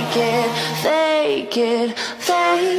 fake it, fake it, fake it